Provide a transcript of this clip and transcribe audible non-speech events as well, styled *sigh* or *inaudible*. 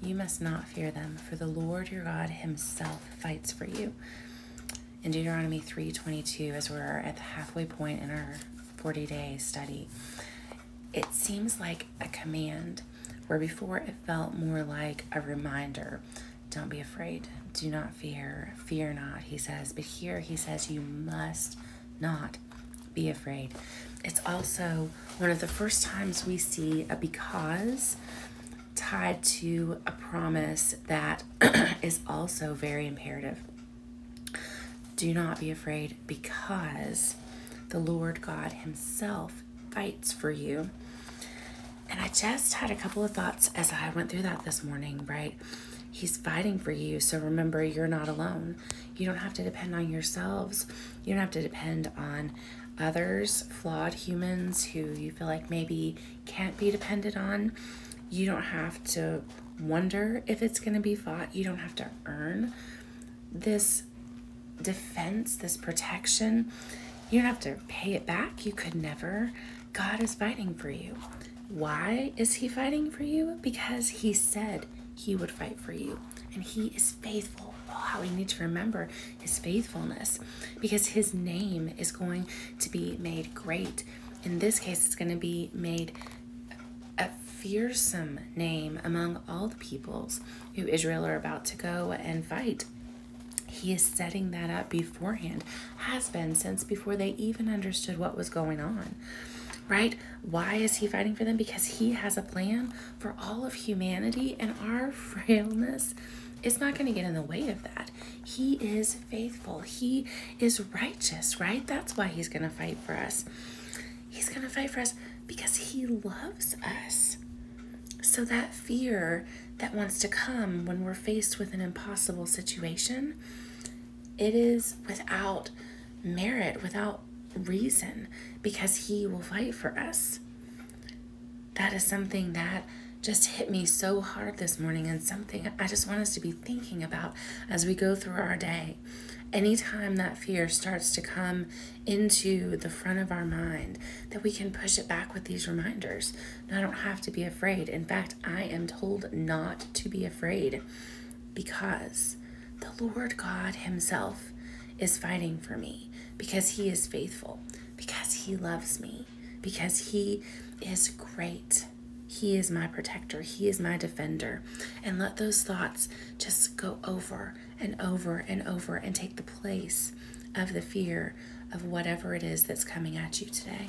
You must not fear them, for the Lord your God himself fights for you. In Deuteronomy 3:22 as we're at the halfway point in our 40-day study, it seems like a command where before it felt more like a reminder. Don't be afraid. Do not fear. Fear not, he says. But here he says you must not be afraid. It's also one of the first times we see a because tied to a promise that *clears throat* is also very imperative. Do not be afraid because the Lord God Himself fights for you. And I just had a couple of thoughts as I went through that this morning, right? He's fighting for you. So remember, you're not alone. You don't have to depend on yourselves. You don't have to depend on others, flawed humans who you feel like maybe can't be depended on. You don't have to wonder if it's going to be fought. You don't have to earn this defense, this protection. You don't have to pay it back. You could never. God is fighting for you. Why is He fighting for you? Because He said He would fight for you, and He is faithful. Oh, how we need to remember His faithfulness because His name is going to be made great. In this case, it's going to be made fearsome name among all the peoples who Israel are about to go and fight. He is setting that up beforehand, has been since before they even understood what was going on. Right? Why is he fighting for them? Because he has a plan for all of humanity, and our *laughs* frailness is not going to get in the way of that. He is faithful, he is righteous, right? That's why he's going to fight for us. He's going to fight for us because he loves us. So, that fear that wants to come when we're faced with an impossible situation, it is without merit, without reason, because He will fight for us. That is something that just hit me so hard this morning, and something I just want us to be thinking about as we go through our day. Anytime that fear starts to come into the front of our mind, that we can push it back with these reminders. I don't have to be afraid. In fact, I am told not to be afraid because the Lord God Himself is fighting for me because He is faithful, because He loves me, because He is great. He is my protector. He is my defender. And let those thoughts just go over and over and over and take the place of the fear of whatever it is that's coming at you today.